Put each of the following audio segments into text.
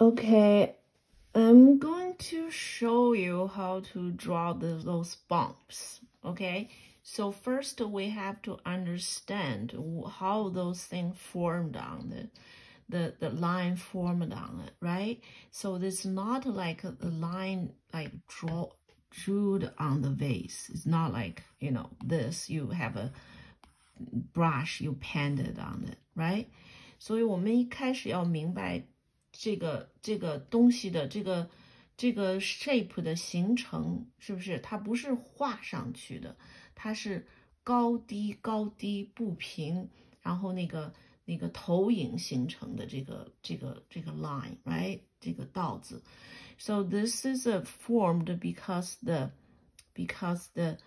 Okay, I'm going to show you how to draw the, those bumps. Okay, so first we have to understand how those things formed on the, the, the line formed on it, right? So it's not like a line like draw drew on the vase. It's not like, you know, this, you have a brush, you painted on it, right? 所以我们一开始要明白 这个这个东西的这个这个 shape 的形成，是不是？它不是画上去的，它是高低高低不平，然后那个那个投影形成的这个这个这个 line，right？这个道子。So this is a formed because the because the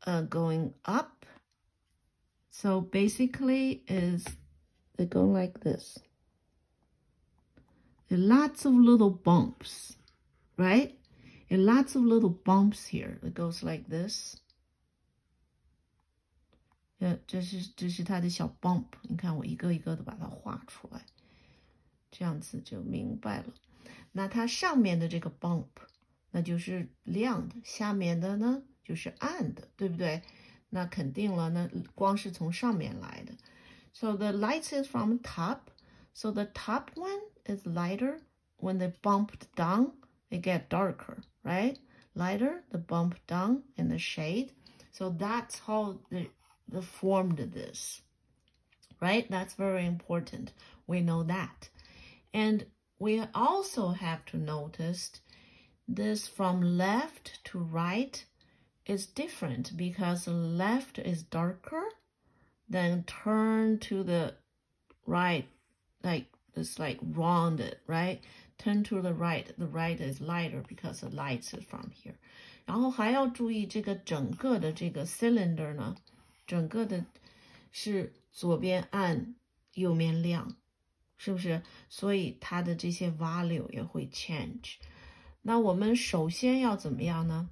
uh, going up. So basically is they go like this. lots of little bumps, right? And lots of little bumps here. It goes like this. 呃，这是这是它的小 bump，你看我一个一个的把它画出来，这样子就明白了。那它上面的这个 bump，那就是亮的，下面的呢就是暗的，对不对？那肯定了，那光是从上面来的。So the light is from top. So the top one is lighter. When they bumped down, it get darker, right? Lighter, the bump down in the shade. So that's how the, the formed this, right? That's very important. We know that. And we also have to notice this from left to right is different because left is darker, then turn to the right, like it's like rounded, right? Turn to the right, the right is lighter because the light is from here. 然后还要注意这个整个的这个 cylinder 呢，整个的是左边暗，右面亮。是不是？所以它的这些 value 也会 change。那我们首先要怎么样呢？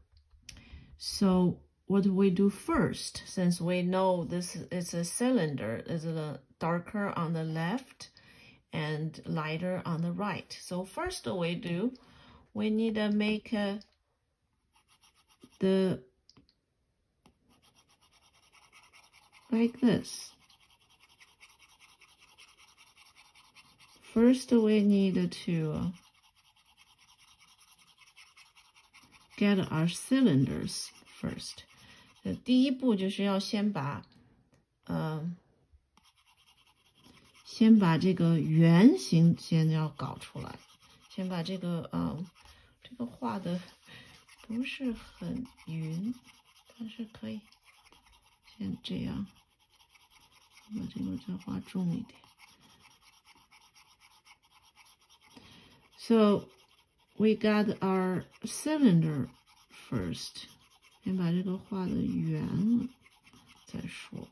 So what do we do first? Since we know this is a cylinder, is a darker on the left and lighter on the right. So first we do, we need to make a, the like this. First, we need to get our cylinders first. 第一步就是要先把，呃， 先把这个圆形先要搞出来，先把这个，嗯，这个画的不是很匀，但是可以先这样，把这个再画重一点。So we got our cylinder first. 先把这个画的圆了再说，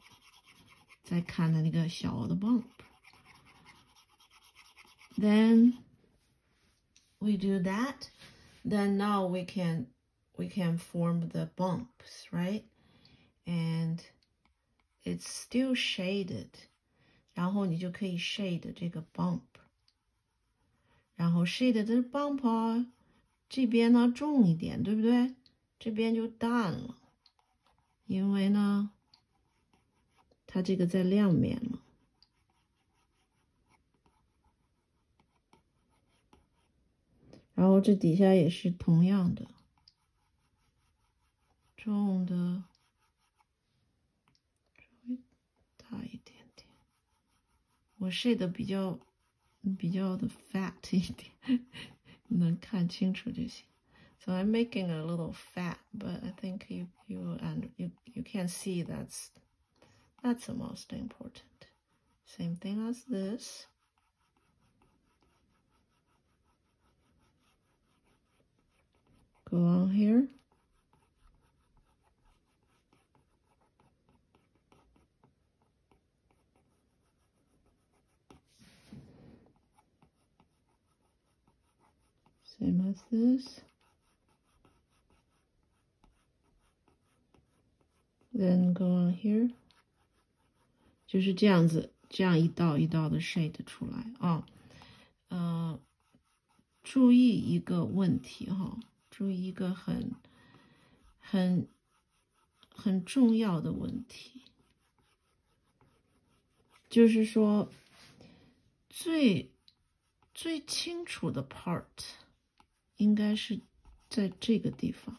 再看它那个小的 bump。Then we do that. Then now we can we can form the bumps, right? And it's still shaded. 然后你就可以 shade 这个 bump。然后 shade 的 bump 这边呢重一点，对不对？这边就淡了，因为呢，它这个在亮面了。 然后这底下也是同样的，重的稍微大一点点。我 shade 比较。比较的 fat 一点，能看清楚就行。So I'm making a little fat, but I think you you and you you can see that's that's the most important. Same thing as this. Go on here. Same as this. Then go on here，就是这样子，这样一道一道的 shade 出来啊。呃， 注意一个问题哈，注 注意一个很很很重要的问题，就是说最最清楚的 part 应该是在这个地方，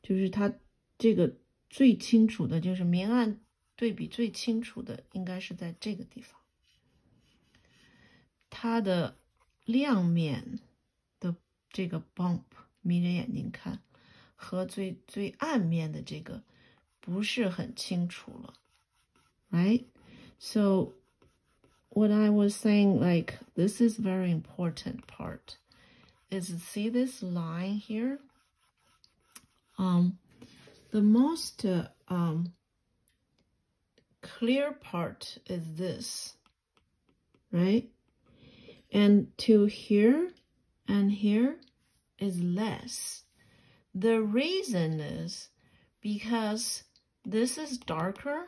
就是它这个最清楚的，就是明暗对比最清楚的，应该是在这个地方，它的。亮面这个 bump，眯着眼睛看，和最最暗面的这个不是很清楚了，right? So what I was saying, like this is very important part, is see this line here. Um, the most uh, um clear part is this, right? and to here and here is less. The reason is because this is darker,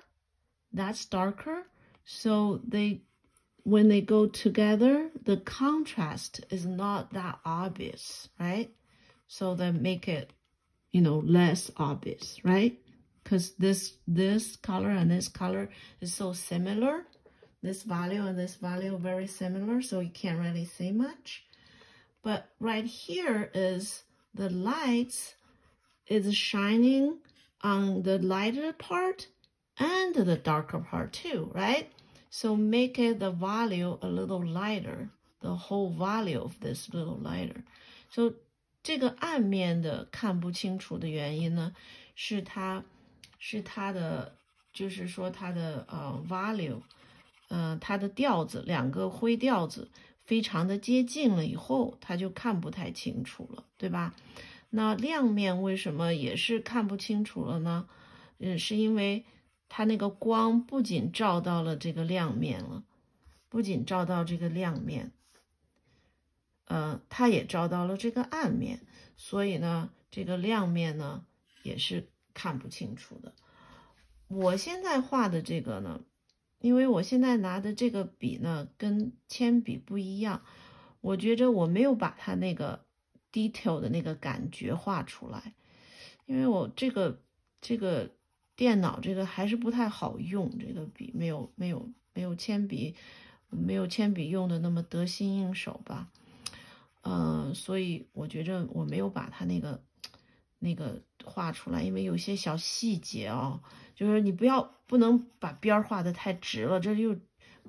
that's darker, so they when they go together, the contrast is not that obvious, right? So they make it, you know, less obvious, right? Because this this color and this color is so similar this value and this value very similar, so you can't really see much. But right here is the lights is shining on the lighter part and the darker part too, right? So make it the value a little lighter, the whole value of this little lighter. So 这个暗面的看不清楚的原因呢，是它是它的，就是说它的呃 value 呃，它的调子两个灰调子 非常的接近了以后，它就看不太清楚了，对吧？那亮面为什么也是看不清楚了呢？嗯，是因为它那个光不仅照到了这个亮面了，不仅照到这个亮面，呃，它也照到了这个暗面，所以呢，这个亮面呢也是看不清楚的。我现在画的这个呢。因为我现在拿的这个笔呢，跟铅笔不一样，我觉着我没有把它那个 detail 的那个感觉画出来，因为我这个这个电脑这个还是不太好用，这个笔没有没有没有铅笔，没有铅笔用的那么得心应手吧，嗯，所以我觉着我没有把它那个那个画出来，因为有些小细节啊。就是你不要不能把边儿画的太直了，这又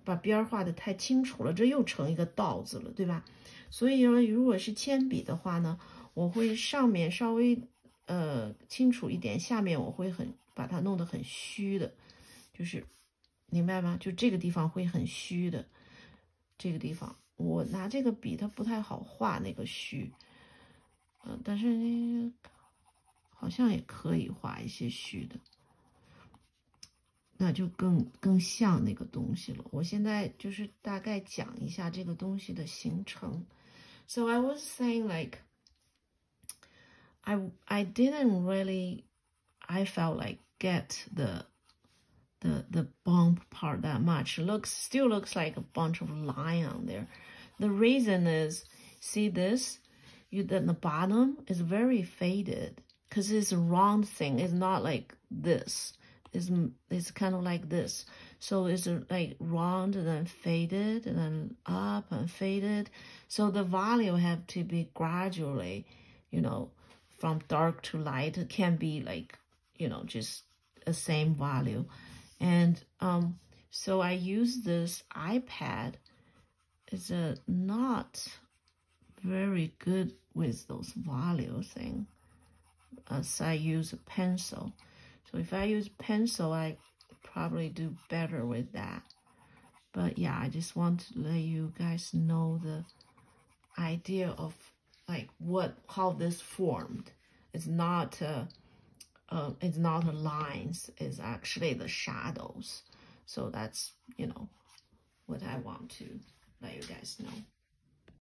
把边儿画的太清楚了，这又成一个道子了，对吧？所以呢，如果是铅笔的话呢，我会上面稍微呃清楚一点，下面我会很把它弄得很虚的，就是明白吗？就这个地方会很虚的，这个地方我拿这个笔它不太好画那个虚，嗯，但是好像也可以画一些虚的。那就更更像那个东西了。我现在就是大概讲一下这个东西的形成。So I was saying like I I didn't really I felt like get the the the bump part that much. Looks still looks like a bunch of line on there. The reason is see this you then the bottom is very faded because it's a round thing. It's not like this is it's kind of like this. So it's like round and then faded and then up and faded. So the value have to be gradually, you know, from dark to light. It can be like, you know, just the same value. And um, so I use this iPad. It's a not very good with those value thing as I use a pencil. So if I use pencil, I probably do better with that. But yeah, I just want to let you guys know the idea of like what how this formed. It's not uh, uh, it's not the lines. It's actually the shadows. So that's you know what I want to let you guys know.